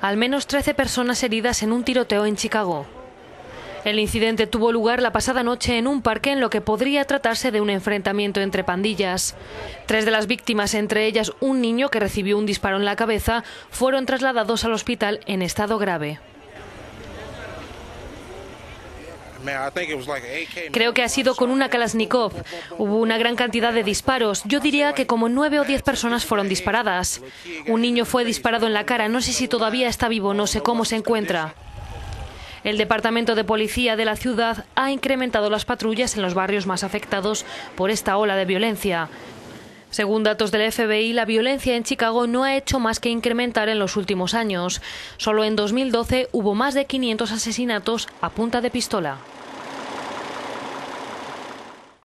Al menos 13 personas heridas en un tiroteo en Chicago. El incidente tuvo lugar la pasada noche en un parque en lo que podría tratarse de un enfrentamiento entre pandillas. Tres de las víctimas, entre ellas un niño que recibió un disparo en la cabeza, fueron trasladados al hospital en estado grave. Creo que ha sido con una Kalashnikov. Hubo una gran cantidad de disparos. Yo diría que como nueve o diez personas fueron disparadas. Un niño fue disparado en la cara. No sé si todavía está vivo, no sé cómo se encuentra. El Departamento de Policía de la ciudad ha incrementado las patrullas en los barrios más afectados por esta ola de violencia. Según datos del FBI, la violencia en Chicago no ha hecho más que incrementar en los últimos años. Solo en 2012 hubo más de 500 asesinatos a punta de pistola.